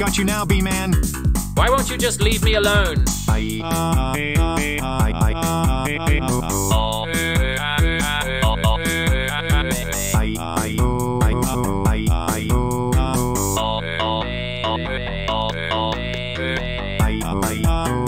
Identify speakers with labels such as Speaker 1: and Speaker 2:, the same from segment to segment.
Speaker 1: Got you now, Bee Man.
Speaker 2: Why won't you just leave me alone?
Speaker 1: You can't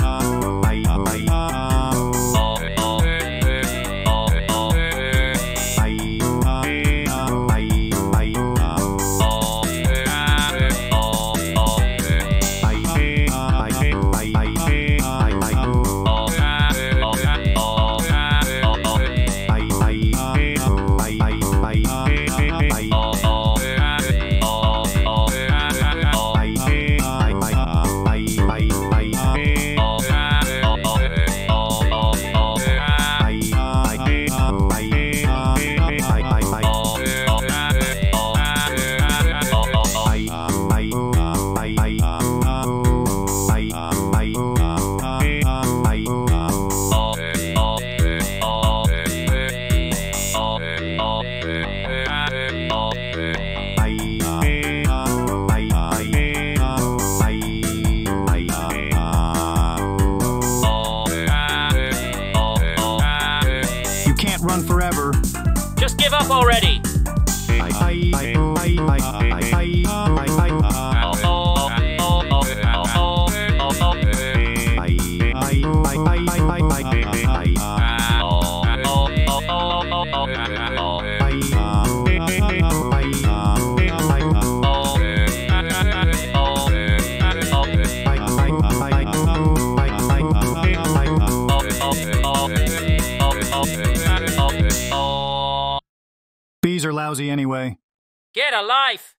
Speaker 1: run forever.
Speaker 2: Just give up already!
Speaker 1: Bees are lousy anyway.
Speaker 2: Get a life!